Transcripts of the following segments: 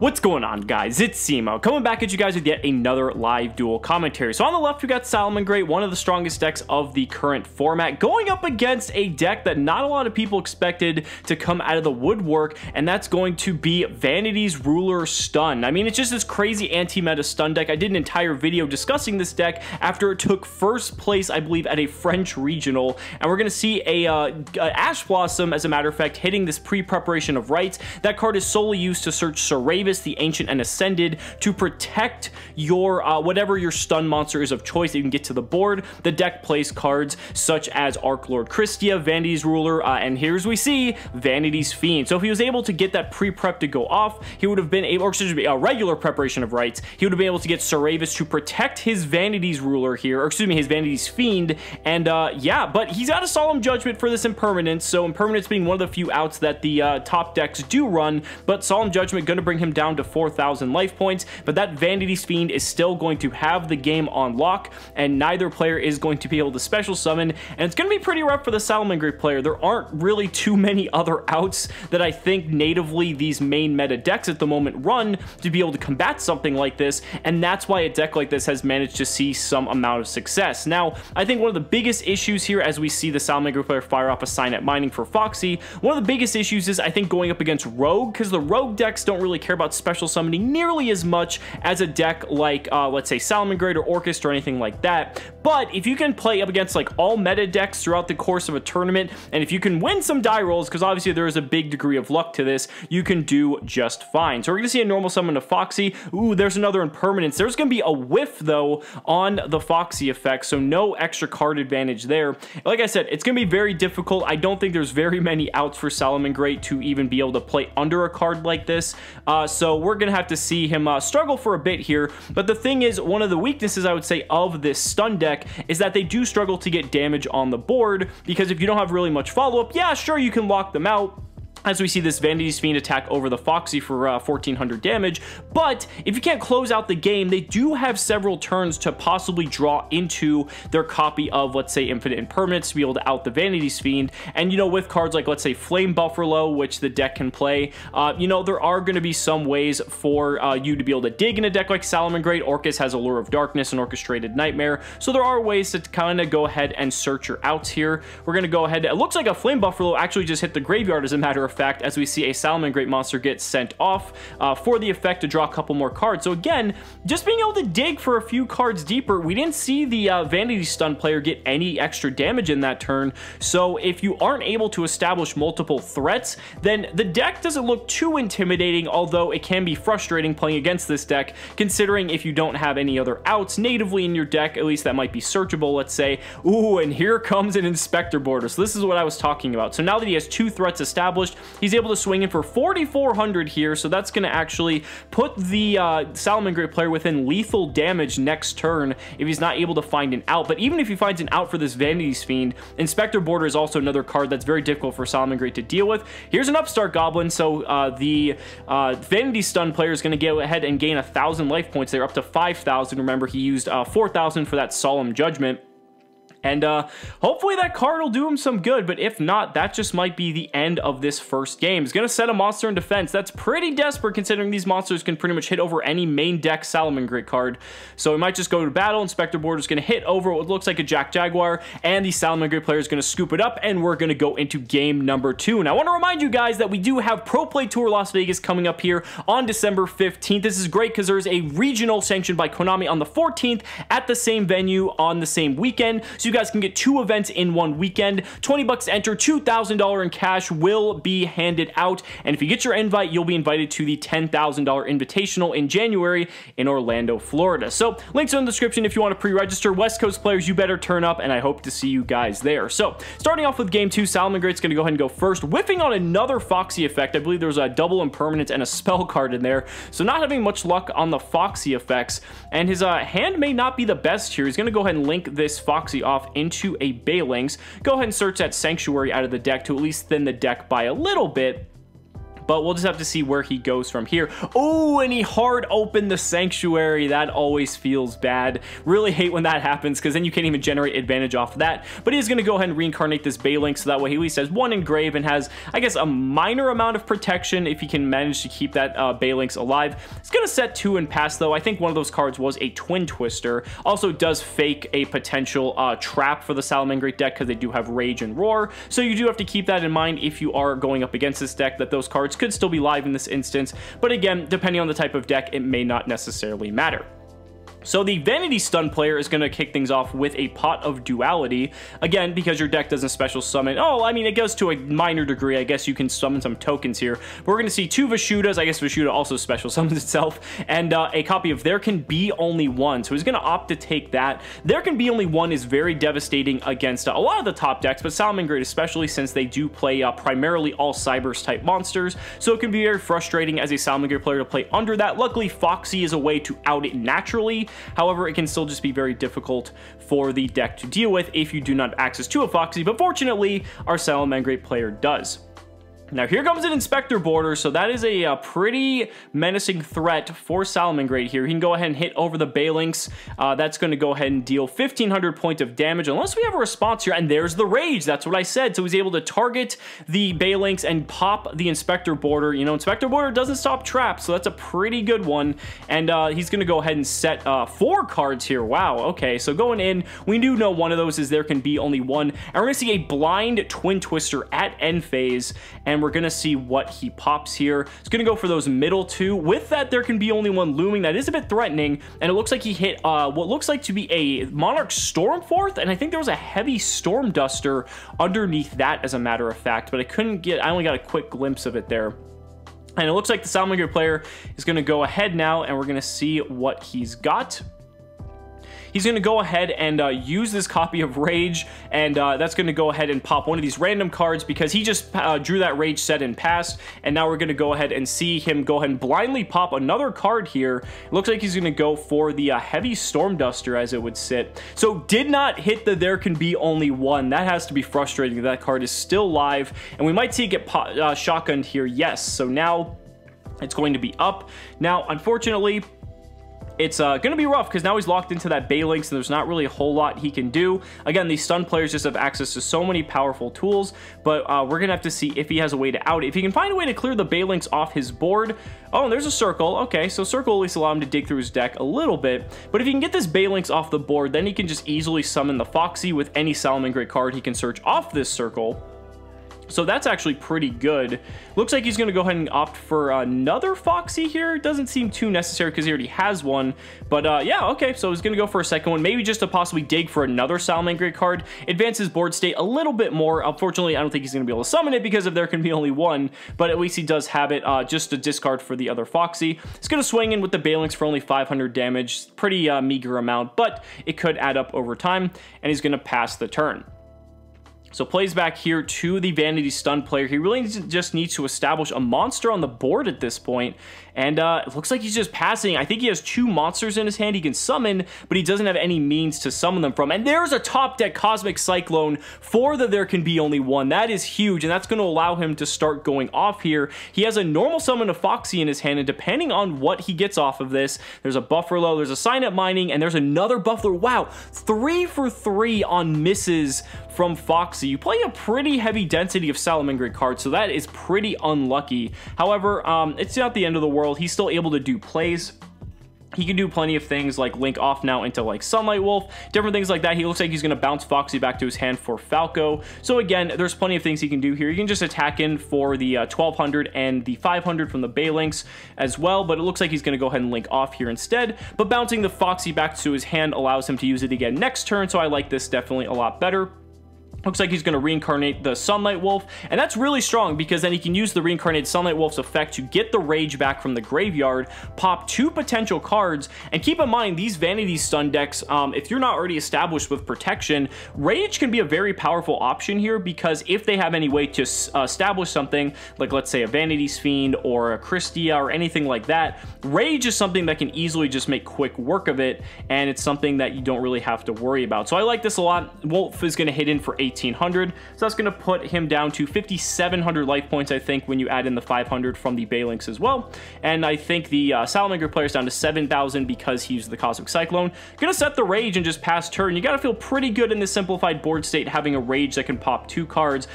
What's going on guys, it's Cimo, coming back at you guys with yet another live duel commentary. So on the left we got Salamangreat, one of the strongest decks of the current format, going up against a deck that not a lot of people expected to come out of the woodwork, and that's going to be Vanity's Ruler Stun. I mean, it's just this crazy anti-meta stun deck. I did an entire video discussing this deck after it took first place, I believe, at a French regional, and we're going to see a, uh, Ash Blossom, as a matter of fact, hitting this pre-preparation of rites. That card is solely used to search The Ancient, and Ascended to protect your uh, whatever your stun monster is of choice you can get to the board. The deck plays cards such as Archlord Kristya, Vanity's Ruler, uh, and here's we see Vanity's Fiend. So if he was able to get that pre-prep to go off, he would have been able, or excuse me, a regular preparation of rites, he would have been able to get Sauravis to protect his Vanity's Ruler here, or excuse me, his Vanity's Fiend, and uh, yeah, but he's got a Solemn Judgment for this Impermanence, so Impermanence being one of the few outs that the uh, top decks do run, but Solemn Judgment going to bring him down down to 4,000 life points, but that Vanity's Fiend is still going to have the game on lock, and neither player is going to be able to special summon, and it's going to be pretty rough for the Salamangreat player. There aren't really too many other outs that I think natively these main meta decks at the moment run to be able to combat something like this, and that's why a deck like this has managed to see some amount of success. Now, I think one of the biggest issues here as we see the Salamangreat player fire off a Cynet Mining for Foxy, one of the biggest issues is I think going up against Rogue, because the Rogue decks don't really care about special summoning nearly as much as a deck like, uh, let's say, Salamangreat or Orcust or anything like that. But if you can play up against like all meta decks throughout the course of a tournament, and if you can win some die rolls, because obviously there is a big degree of luck to this, you can do just fine. So we're going to see a normal summon of Foxy. Ooh, there's another impermanence. There's going to be a whiff, though, on the Foxy effect, so no extra card advantage there. Like I said, it's going to be very difficult. I don't think there's very many outs for Salamangreat to even be able to play under a card like this. Uh, so we're to have to see him uh, struggle for a bit here. But the thing is, one of the weaknesses, I would say, of this stun deck is that they do struggle to get damage on the board because if you don't have really much follow-up, yeah, sure, you can lock them out, as we see this Vanity's Fiend attack over the Foxy for uh, 1400 damage. But if you can't close out the game, they do have several turns to possibly draw into their copy of, let's say, Infinite Impermanence to be able to out the Vanity's Fiend. And, you know, with cards like, let's say, Flame Buffalo, which the deck can play, uh, you know, there are going to be some ways for uh, you to be able to dig in a deck like Salamangreat. Orcust has Allure of Darkness and Orchestrated Nightmare. So there are ways to kind of go ahead and search your outs here. We're going to go ahead. It looks like a Flame Buffalo actually just hit the graveyard as a matter of effect as we see a Salamangreat monster get sent off uh, for the effect to draw a couple more cards. So again, just being able to dig for a few cards deeper, we didn't see the uh, Vanity Stun player get any extra damage in that turn. So if you aren't able to establish multiple threats, then the deck doesn't look too intimidating, although it can be frustrating playing against this deck, considering if you don't have any other outs natively in your deck, at least that might be searchable, let's say. Ooh, and here comes an Inspector Boarder. So this is what I was talking about. So now that he has two threats established, he's able to swing in for 4,400 here, so that's going to actually put the uh, Salamangreat player within lethal damage next turn if he's not able to find an out. But even if he finds an out for this Vanity's Fiend, Inspector Boarder is also another card that's very difficult for Salamangreat to deal with. Here's an Upstart Goblin, so uh, the uh, Vanity Stun player is going to go ahead and gain a 1,000 life points there, up to 5,000. Remember, he used uh, 4,000 for that Solemn Judgment. And uh, hopefully that card will do him some good, but if not, that just might be the end of this first game. He's going to set a monster in defense. That's pretty desperate considering these monsters can pretty much hit over any main deck Salamangreat card. So he might just go to battle. Inspector Board is going to hit over what looks like a Jack Jaguar, and the Salamangreat player is going to scoop it up, and we're going to go into game number two. And I want to remind you guys that we do have Pro Play Tour Las Vegas coming up here on December 15th. This is great because there's a regional sanctioned by Konami on the 14th at the same venue on the same weekend. So you guys can get two events in one weekend. 20 bucks to enter, $2,000 in cash will be handed out. And if you get your invite, you'll be invited to the $10,000 Invitational in January in Orlando, Florida. So links are in the description if you want to pre-register. West Coast players, you better turn up, and I hope to see you guys there. So starting off with game two, Salamangreat's going to go ahead and go first, whiffing on another Foxy effect. I believe there's a double impermanence and a spell card in there. So not having much luck on the Foxy effects. And his uh, hand may not be the best here. He's going to go ahead and link this Foxy off into a Balelynx. Go ahead and search that Sanctuary out of the deck to at least thin the deck by a little bit but we'll just have to see where he goes from here. Oh, and he hard opened the Sanctuary. That always feels bad. Really hate when that happens because then you can't even generate advantage off of that. But he's going to go ahead and reincarnate this Balelynx so that way he at least has one engrave and has, I guess, a minor amount of protection if he can manage to keep that uh, Balelynx alive. It's going to set two and pass though. I think one of those cards was a Twin Twister. Also does fake a potential uh, trap for the Salamangreat deck because they do have Rage and Roar. So you do have to keep that in mind if you are going up against this deck that those cards could still be live in this instance. But again, depending on the type of deck, it may not necessarily matter. So the Vanity Stun player is going to kick things off with a Pot of Duality. Again, because your deck doesn't special summon. Oh, I mean, it goes to a minor degree. I guess you can summon some tokens here. We're going to see two Vashudas. I guess Vashuda also special summons itself. And uh, a copy of There Can Be Only One. So he's going to opt to take that. There Can Be Only One is very devastating against uh, a lot of the top decks, but Salamangreat especially since they do play uh, primarily all Cyberse type monsters. So it can be very frustrating as a Salamangreat player to play under that. Luckily, Foxy is a way to out it naturally However, it can still just be very difficult for the deck to deal with if you do not have access to a Foxy, but fortunately, our Salamangreat player does. Now here comes an Inspector Boarder, so that is a, a, pretty menacing threat for Salamangreat here. He can go ahead and hit over the Balelynx. Uh, that's going to go ahead and deal 1500 points of damage, unless we have a response here. And there's the Rage, that's what I said. So he's able to target the Balelynx and pop the Inspector Boarder. You know, Inspector Boarder doesn't stop traps, so that's a pretty good one. And uh, he's going to go ahead and set uh, four cards here. Wow, okay, so going in, we do know one of those is there can be only one. And we're going to see a Blind Twin Twister at end phase, and we're going to see what he pops here. It's to go for those middle two. With that, there can be only one looming. That is a bit threatening, and it looks like he hit uh, what looks like to be a Monarch Stormforth, and I think there was a heavy Storm Duster underneath that, as a matter of fact, but I couldn't get, I only got a quick glimpse of it there. And it looks like the Salamangreat player is going to go ahead now, and we're going to see what he's got he's going to go ahead and uh, use this copy of Rage, and uh, that's going to go ahead and pop one of these random cards because he just uh, drew that Rage set and passed, and now we're going to go ahead and see him go ahead and blindly pop another card here. It looks like he's going to go for the uh, Heavy Storm Duster as it would sit. So did not hit the There Can Be Only One. That has to be frustrating. That card is still live, and we might see it get uh, shotgunned here. Yes, so now it's going to be up. Now, unfortunately, it's uh, going to be rough because now he's locked into that Balelynx and there's not really a whole lot he can do. Again, these stun players just have access to so many powerful tools, but uh, we're going to have to see if he has a way to out. If he can find a way to clear the Balelynx off his board, oh, there's a circle. Okay, so circle at least allow him to dig through his deck a little bit, but if he can get this Balelynx off the board, then he can just easily summon the Foxy with any Salamangreat card he can search off this circle. So that's actually pretty good. Looks like he's going to go ahead and opt for another Foxy here. Doesn't seem too necessary because he already has one. But uh, yeah, okay, so he's going to go for a second one. Maybe just to possibly dig for another Salamangreat card. Advance his board state a little bit more. Unfortunately, I don't think he's going to be able to summon it because if there can be only one. But at least he does have it uh, just to discard for the other Foxy. He's going to swing in with the Balelynx for only 500 damage. Pretty uh, meager amount, but it could add up over time. And he's going to pass the turn. So plays back here to the Vanity Stun player. He really just needs to establish a monster on the board at this point, and uh, it looks like he's just passing. I think he has two monsters in his hand he can summon, but he doesn't have any means to summon them from. And there's a top deck Cosmic Cyclone for the There Can Be Only One. That is huge, and that's going to allow him to start going off here. He has a normal summon of Foxy in his hand, and depending on what he gets off of this, there's a Buffalo, there's a Cynet Mining, and there's another Buffalo. Wow, three for three on misses from Foxy. You play a pretty heavy density of Salamangreat cards, so that is pretty unlucky. However, um, it's not the end of the world. He's still able to do plays. He can do plenty of things like link off now into like Sunlight Wolf, different things like that. He looks like he's going to bounce Foxy back to his hand for Falco. So again, there's plenty of things he can do here. You can just attack in for the uh, 1200 and the 500 from the Balelynx as well, but it looks like he's going to go ahead and link off here instead. But bouncing the Foxy back to his hand allows him to use it again next turn, so I like this definitely a lot better. Looks like he's going to reincarnate the Sunlight Wolf, and that's really strong because then he can use the reincarnated Sunlight Wolf's effect to get the Rage back from the graveyard, pop two potential cards, and keep in mind, these Vanity Stun decks, um, if you're not already established with Protection, Rage can be a very powerful option here because if they have any way to uh, establish something, like let's say a Vanity's Fiend or a Kristya or anything like that, Rage is something that can easily just make quick work of it, and it's something that you don't really have to worry about. So I like this a lot. Wolf is going to hit in for 8 1800. So that's going to put him down to 5700 life points, I think, when you add in the 500 from the Balelynx as well. And I think the uh, Salamander player is down to 7000 because he used the Cosmic Cyclone. Gonna set the Rage and just pass turn. You gotta feel pretty good in this simplified board state having a Rage that can pop two cards.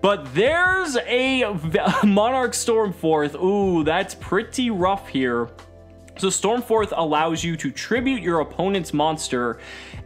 But there's a Monarch Stormforth. Ooh, that's pretty rough here. So Stormforth allows you to tribute your opponent's monster.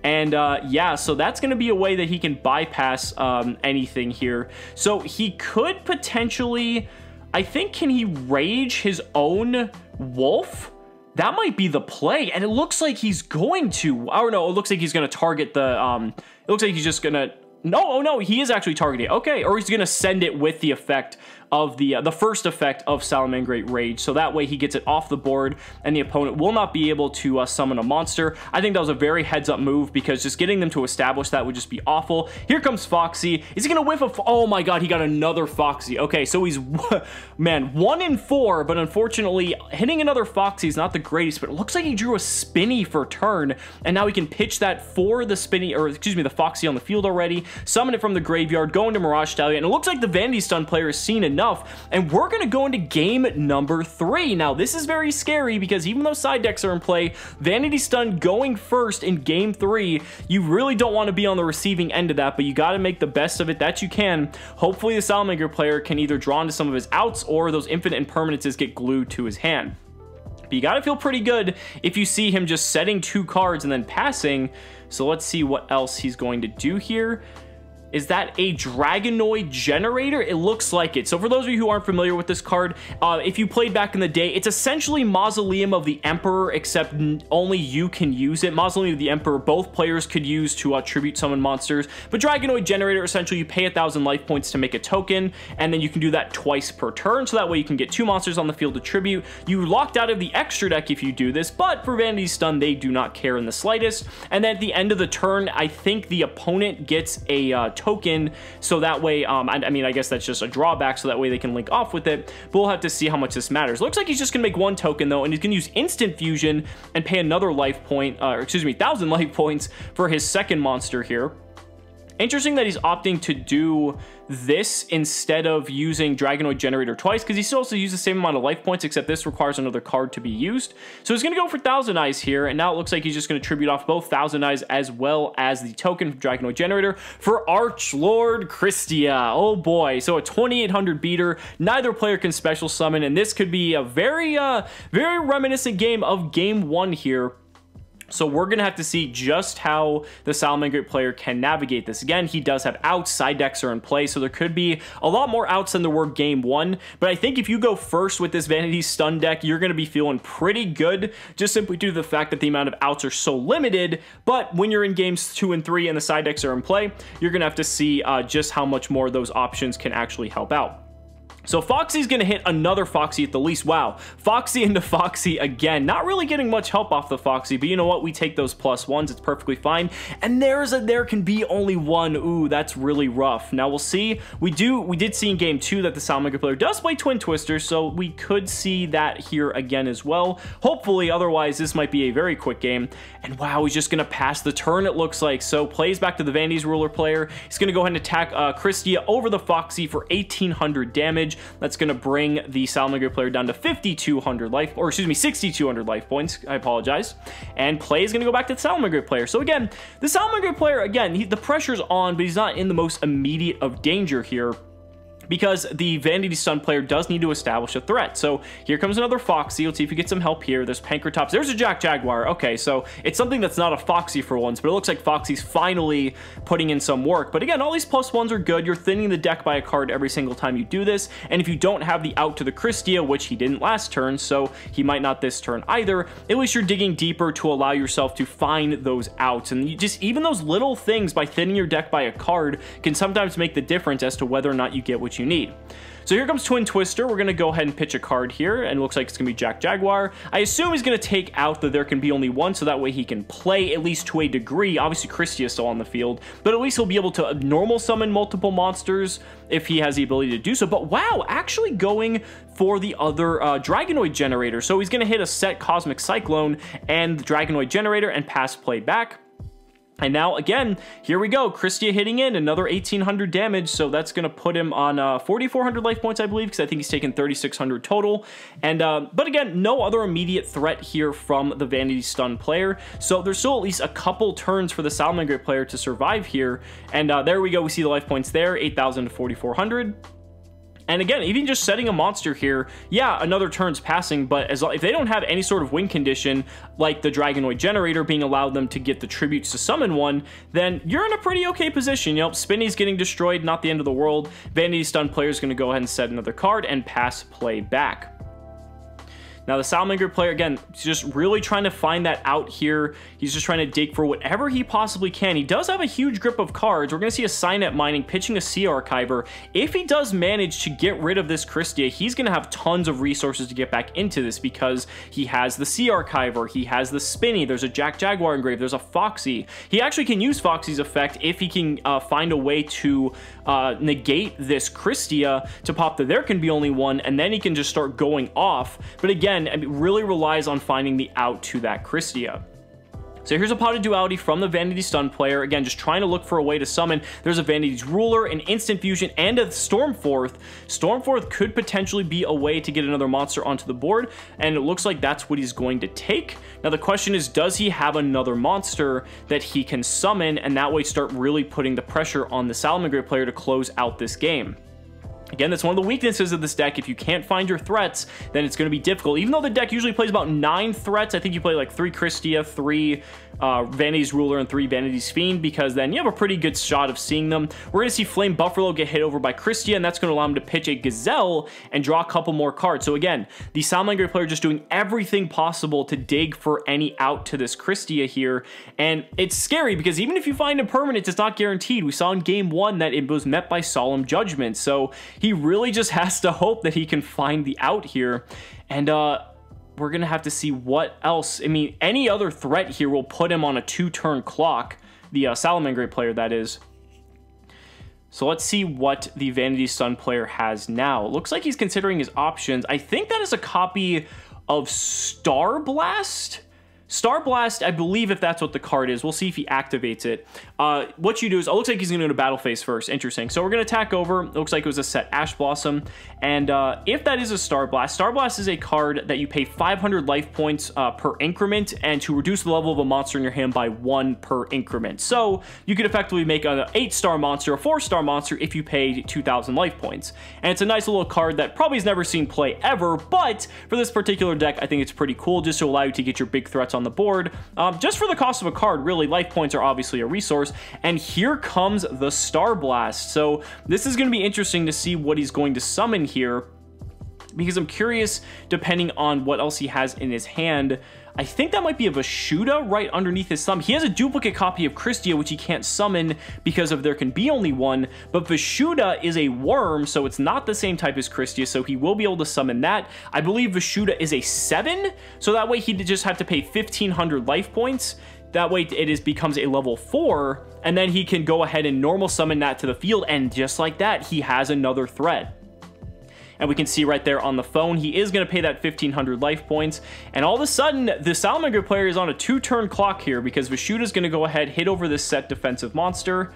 And uh, yeah, so that's going to be a way that he can bypass um, anything here. So he could potentially, I think, can he rage his own wolf? That might be the play. And it looks like he's going to, or no, it looks like he's going to target the, um, it looks like he's just going to, no, oh no, he is actually targeting. Okay, or he's going to send it with the effect of the uh, the first effect of Salamangreat Rage. So that way he gets it off the board and the opponent will not be able to uh, summon a monster. I think that was a very heads up move because just getting them to establish that would just be awful. Here comes Foxy. Is he going to whiff a... Oh my god, he got another Foxy. Okay, so he's... Man, one in four, but unfortunately hitting another Foxy is not the greatest, but it looks like he drew a Spinny for turn, and now he can pitch that for the Spinny, or excuse me, the Foxy on the field already, summon it from the graveyard, go into Mirage Stallion, and it looks like the Vanity Stun player has seen enough enough. And we're going to go into game number three. Now, this is very scary because even though side decks are in play, Vanity Stun going first in game three, you really don't want to be on the receiving end of that, but you got to make the best of it that you can. Hopefully, the Salamander player can either draw into some of his outs or those infinite impermanences get glued to his hand. But you got to feel pretty good if you see him just setting two cards and then passing. So let's see what else he's going to do here. Is that a Dragonoid generator? It looks like it. So for those of you who aren't familiar with this card, uh, if you played back in the day, it's essentially Mausoleum of the Emperor, except only you can use it. Mausoleum of the Emperor, both players could use to uh, tribute summon monsters. But Dragonoid generator, essentially you pay a thousand life points to make a token, and then you can do that twice per turn. So that way you can get two monsters on the field to tribute. You locked out of the extra deck if you do this, but for Vanity Stun, they do not care in the slightest. And then at the end of the turn, I think the opponent gets a uh, token so that way, um, I, I, mean, I guess that's just a drawback so that way they can link off with it, but we'll have to see how much this matters. Looks like he's just gonna make one token though, and he's gonna use instant fusion and pay another life point, uh, or excuse me, thousand life points for his second monster here. Interesting that he's opting to do this instead of using Dragonoid Generator twice, because he still also uses the same amount of life points, except this requires another card to be used. So he's going to go for Thousand Eyes here, and now it looks like he's just going to tribute off both Thousand Eyes as well as the token from Dragonoid Generator for Archlord Kristya. Oh boy, so a 2800 beater, neither player can special summon, and this could be a very, uh, very reminiscent game of game one here so we're going to have to see just how the Salamander player can navigate this. Again, he does have outs, side decks are in play, so there could be a lot more outs than there were game one. But I think if you go first with this Vanity Stun deck, you're going to be feeling pretty good, just simply due to the fact that the amount of outs are so limited. But when you're in games two and three and the side decks are in play, you're going to have to see uh, just how much more those options can actually help out. So Foxy's going to hit another Foxy at the least. Wow. Foxy into Foxy again. Not really getting much help off the Foxy, but you know what? We take those plus ones. It's perfectly fine. And there's a there can be only one. Ooh, that's really rough. Now we'll see. We do we did see in game two that the Salamander player does play Twin Twisters, so we could see that here again as well. Hopefully, otherwise this might be a very quick game. And wow, he's just going to pass the turn, it looks like. So plays back to the Vanity's Ruler player. He's going to go ahead and attack uh, Kristya over the Foxy for 1800 damage. That's going to bring the Salamander player down to 5200 life, or excuse me, 6200 life points. I apologize. And play is going to go back to the Salamander player. So again, the Salamander player, again, he, the pressure's on, but he's not in the most immediate of danger here because the Vanity Stun player does need to establish a threat. So here comes another Foxy. Let's see if we get some help here. There's Pankratops. There's a Jack Jaguar. Okay, so it's something that's not a Foxy for once, but it looks like Foxy's finally putting in some work. But again, all these plus ones are good. You're thinning the deck by a card every single time you do this. And if you don't have the out to the Kristya, which he didn't last turn, so he might not this turn either, at least you're digging deeper to allow yourself to find those outs. And just even those little things by thinning your deck by a card can sometimes make the difference as to whether or not you get what you you need. So here comes Twin Twister. We're going to go ahead and pitch a card here, and looks like it's going to be Jack Jaguar. I assume he's going to take out that there can be only one, so that way he can play at least to a degree. Obviously, Kristya is still on the field, but at least he'll be able to normal summon multiple monsters if he has the ability to do so. But wow, actually going for the other uh, Dragonoid generator. So he's going to hit a set Cosmic Cyclone and the Dragonoid generator and pass play back. And now, again, here we go. Kristya hitting in another 1800 damage. So that's going to put him on uh, 4400 life points, I believe, because I think he's taken 3600 total. And uh, But again, no other immediate threat here from the Vanity Stun player. So there's still at least a couple turns for the Salamangreat player to survive here. And uh, there we go. We see the life points there, 8000 to 4400. And again, even just setting a monster here, yeah, another turn's passing, but as if they don't have any sort of win condition, like the Dragonoid Generator being allowed them to get the tributes to summon one, then you're in a pretty okay position. You know, Spinny's getting destroyed, not the end of the world. Vanity Stun player is going to go ahead and set another card and pass play back. Now, the Salamangreat player, again, just really trying to find that out here. He's just trying to dig for whatever he possibly can. He does have a huge grip of cards. We're going to see a Cynet Mining pitching a Sea Archiver. If he does manage to get rid of this Kristya, he's going to have tons of resources to get back into this because he has the Sea Archiver, he has the Spinny, there's a Jack Jaguar engrave, there's a Foxy. He actually can use Foxy's effect if he can uh, find a way to uh, negate this Kristya to pop the There Can Be Only One, and then he can just start going off. But again, again, it really relies on finding the out to that Kristya. So here's a Pot of Duality from the Vanity Stun player. Again, just trying to look for a way to summon. There's a Vanity's Ruler, an Instant Fusion, and a Stormforth. Stormforth could potentially be a way to get another monster onto the board, and it looks like that's what he's going to take. Now the question is, does he have another monster that he can summon, and that way start really putting the pressure on the Salamangreat player to close out this game? Again, that's one of the weaknesses of this deck. If you can't find your threats, then it's going to be difficult. Even though the deck usually plays about nine threats, I think you play like three Kristya, three uh, Vanity's Ruler, and three Vanity's Fiend, because then you have a pretty good shot of seeing them. We're going to see Flame Buffalo get hit over by Kristya, and that's going to allow him to pitch a Gazelle and draw a couple more cards. So again, the Salamangreat player just doing everything possible to dig for any out to this Kristya here. And it's scary because even if you find a permanent, it's not guaranteed. We saw in game one that it was met by Solemn Judgment. So he really just has to hope that he can find the out here. And uh, we're going to have to see what else. I mean, any other threat here will put him on a two-turn clock. The uh, Salamangreat player, that is. So let's see what the Vanity Stun player has now. Looks like he's considering his options. I think that is a copy of Star Blast. Star Blast, I believe if that's what the card is. We'll see if he activates it. Uh, what you do is, it looks like he's going to go to battle phase first. Interesting. So we're going to attack over. It looks like it was a set Ash Blossom. And uh, if that is a Star Blast, Star Blast is a card that you pay 500 life points uh, per increment and to reduce the level of a monster in your hand by one per increment. So you could effectively make an 8-star monster, a 4-star monster if you paid 2,000 life points. And it's a nice little card that probably has never seen play ever, but for this particular deck, I think it's pretty cool just to allow you to get your big threats on on the board. Um, just for the cost of a card, really, life points are obviously a resource. And here comes the Star Blast. So this is going to be interesting to see what he's going to summon here because I'm curious, depending on what else he has in his hand, I think that might be a Vashuda right underneath his thumb. He has a duplicate copy of Kristya, which he can't summon because of there can be only one, but Vashuda is a worm, so it's not the same type as Kristya, so he will be able to summon that. I believe Vashuda is a 7, so that way he'd just have to pay 1,500 life points. That way it is becomes a level 4, and then he can go ahead and normal summon that to the field, and just like that, he has another threat and we can see right there on the phone, he is going to pay that 1500 life points, and all of a sudden, the Salamander player is on a two-turn clock here, because Vashuda is going to go ahead, hit over this set defensive monster,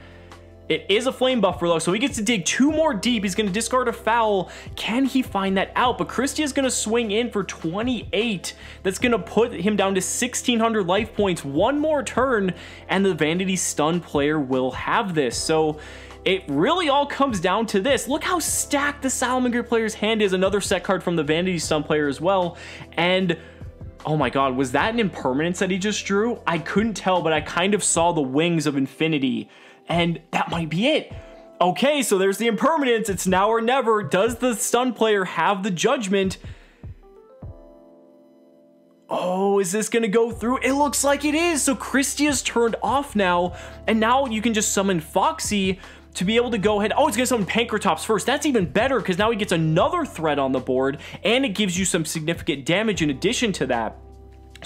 it is a Flame Buffalo, so he gets to dig two more deep. He's going to discard a Fowl. Can he find that out? But Kristya is going to swing in for 28. That's going to put him down to 1,600 life points. One more turn, and the Vanity Stun player will have this. So it really all comes down to this. Look how stacked the Salamangreat player's hand is. Another set card from the Vanity Stun player as well. And oh my god, was that an impermanence that he just drew? I couldn't tell, but I kind of saw the wings of infinity. And that might be it. Okay, so there's the impermanence. It's now or never. Does the stun player have the judgment? Oh, is this gonna go through? It looks like it is. So Kristya's turned off now, and now you can just summon Foxy to be able to go ahead. Oh, it's going to summon Pankratops first. That's even better because now he gets another threat on the board and it gives you some significant damage in addition to that.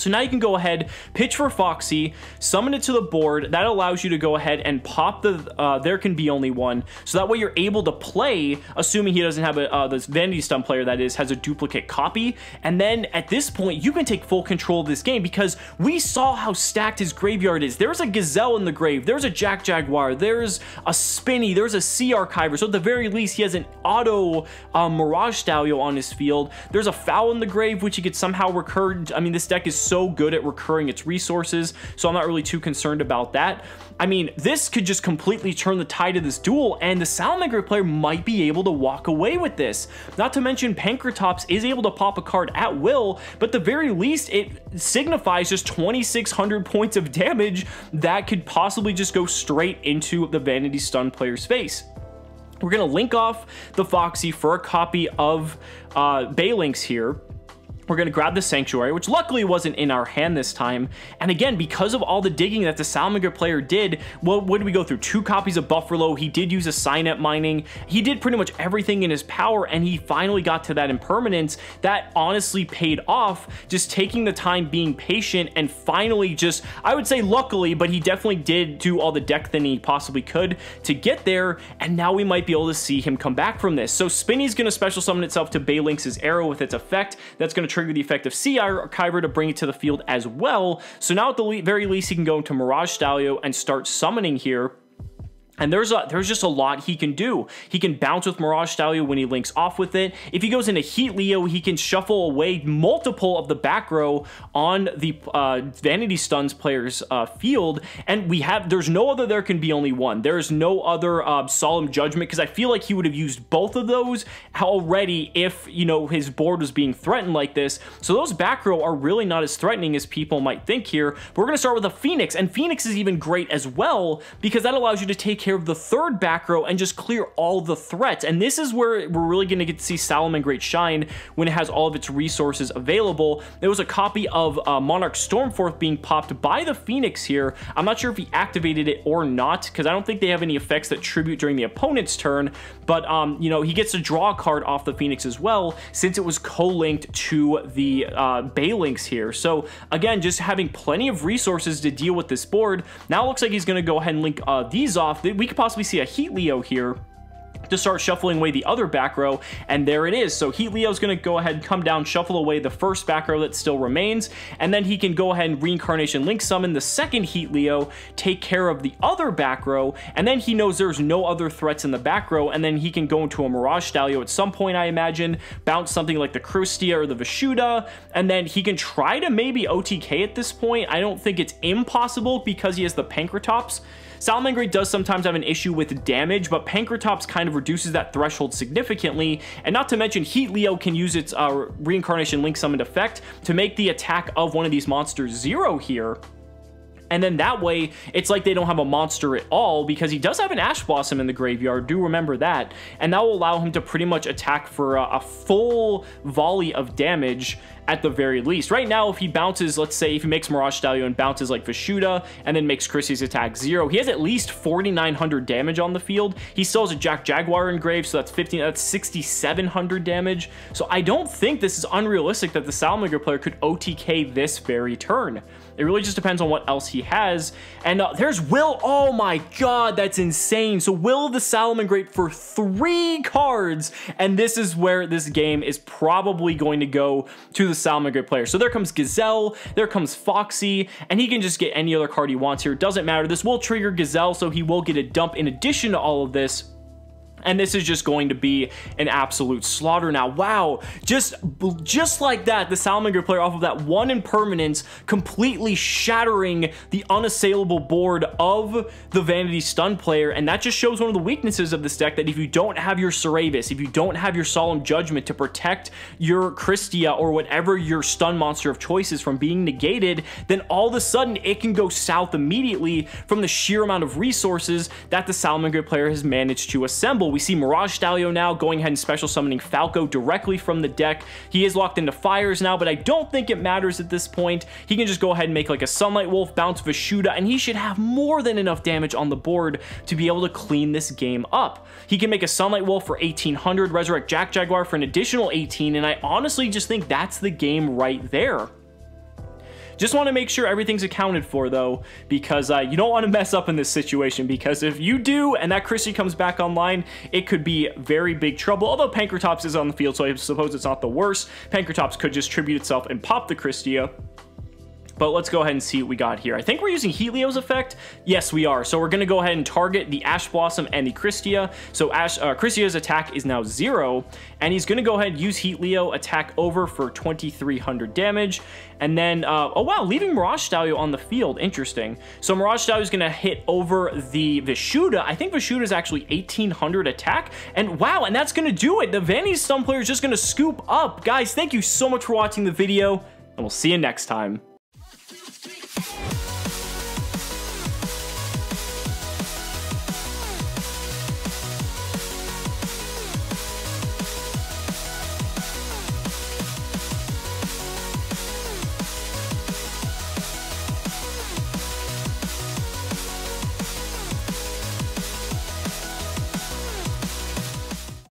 So now you can go ahead, pitch for Foxy, summon it to the board. That allows you to go ahead and pop the uh, there can be only one. So that way you're able to play, assuming he doesn't have a uh, this Vanity Stun player that is has a duplicate copy. And then at this point, you can take full control of this game because we saw how stacked his graveyard is. There's a Gazelle in the grave. There's a Jack Jaguar. There's a Spinny. There's a Sea Archiver. So at the very least, he has an auto um, Mirage Stallion on his field. There's a Fowl in the grave, which he could somehow recur. I mean, this deck is so good at recurring its resources, so I'm not really too concerned about that. I mean, this could just completely turn the tide of this duel, and the Salamangreat player might be able to walk away with this. Not to mention, Pankratops is able to pop a card at will, but the very least, it signifies just 2,600 points of damage that could possibly just go straight into the Vanity Stun player's face. We're going to link off the Foxy for a copy of uh, Balelynx here. We're going to grab the Sanctuary, which luckily wasn't in our hand this time. And again, because of all the digging that the Salamangreat player did, what, what did we go through? Two copies of Buffalo. He did use a Cynet mining. He did pretty much everything in his power, and he finally got to that impermanence that honestly paid off, just taking the time, being patient, and finally just, I would say luckily, but he definitely did do all the deck than he possibly could to get there, and now we might be able to see him come back from this. So Spinny's going to special summon itself to Balelynx' arrow with its effect. That's going to trigger the effect of Sea Archiver to bring it to the field as well. So now at the very least, he can go into Mirage Stallion and start summoning here and there's a, there's just a lot he can do. He can bounce with Mirage Stallion when he links off with it. If he goes into Heat Leo, he can shuffle away multiple of the back row on the uh, Vanity Stuns player's uh, field. And we have, there's no other, there can be only one. There's no other uh, Solemn Judgment because I feel like he would have used both of those already if, you know, his board was being threatened like this. So those back row are really not as threatening as people might think here. But we're going to start with a Phoenix. And Phoenix is even great as well because that allows you to take care of the third back row and just clear all the threats. And this is where we're really going to get to see Salamangreat shine when it has all of its resources available. There was a copy of uh, Monarch Stormforth being popped by the Phoenix here. I'm not sure if he activated it or not because I don't think they have any effects that tribute during the opponent's turn. But, um, you know, he gets to draw a card off the Phoenix as well since it was co-linked to the uh, Balelynx here. So, again, just having plenty of resources to deal with this board. Now it looks like he's going to go ahead and link uh, these off. We could possibly see a Heat Leo here to start shuffling away the other back row, and there it is. So Heat Leo's going to go ahead and come down, shuffle away the first back row that still remains, and then he can go ahead and Reincarnation Link summon the second Heat Leo, take care of the other back row, and then he knows there's no other threats in the back row, and then he can go into a Mirage Stallion at some point, I imagine, bounce something like the Kristya or the Vishuda, and then he can try to maybe OTK at this point. I don't think it's impossible because he has the Pankratops, Salamangreat does sometimes have an issue with damage, but Pankratops kind of reduces that threshold significantly, and not to mention Heat Leo can use its uh, Reincarnation Link Summoned effect to make the attack of one of these monsters zero here. And then that way, it's like they don't have a monster at all because he does have an Ash Blossom in the graveyard. Do remember that. And that will allow him to pretty much attack for a, a full volley of damage at the very least. Right now, if he bounces, let's say if he makes Mirage Stallion and bounces like Vishuda and then makes Chrissy's attack zero, he has at least 4,900 damage on the field. He still has a Jack Jaguar engraved, so that's 15, that's 6,700 damage. So I don't think this is unrealistic that the Salamangreat player could OTK this very turn. It really just depends on what else he has. And uh, there's Will. Oh my god, that's insane. So Will the Salamangreat for three cards. And this is where this game is probably going to go to the Salamangreat player. So there comes Gazelle, there comes Foxy, and he can just get any other card he wants here. It doesn't matter. This will trigger Gazelle, so he will get a dump in addition to all of this. And this is just going to be an absolute slaughter now. Wow, just just like that, the Salamander player off of that one impermanence completely shattering the unassailable board of the Vanity Stun player. And that just shows one of the weaknesses of this deck, that if you don't have your Sauravis, if you don't have your Solemn Judgment to protect your Kristya or whatever your stun monster of choice is from being negated, then all of a sudden it can go south immediately from the sheer amount of resources that the Salamander player has managed to assemble. We see Mirage Stallion now going ahead and special summoning Falco directly from the deck. He is locked into fires now, but I don't think it matters at this point. He can just go ahead and make like a Sunlight Wolf, bounce Vishuda, and he should have more than enough damage on the board to be able to clean this game up. He can make a Sunlight Wolf for 1800, resurrect Jack Jaguar for an additional 18, and I honestly just think that's the game right there. Just want to make sure everything's accounted for, though, because uh, you don't want to mess up in this situation, because if you do and that Christie comes back online, it could be very big trouble. Although Pankratops is on the field, so I suppose it's not the worst. Pankratops could just tribute itself and pop the Kristya. But let's go ahead and see what we got here. I think we're using Heatleo's effect. Yes, we are. So we're going to go ahead and target the Ash Blossom and the Kristya. So Ash, uh, Kristya's attack is now zero, and he's going to go ahead and use Heatleo attack over for 2,300 damage. And then, uh, oh wow, leaving Mirage Stallion on the field. Interesting. So Mirage Stallion is going to hit over the Vishuda. I think Vishuda is actually 1,800 attack. And wow, and that's going to do it. The Vanity Stun player is just going to scoop up. Guys, thank you so much for watching the video, and we'll see you next time.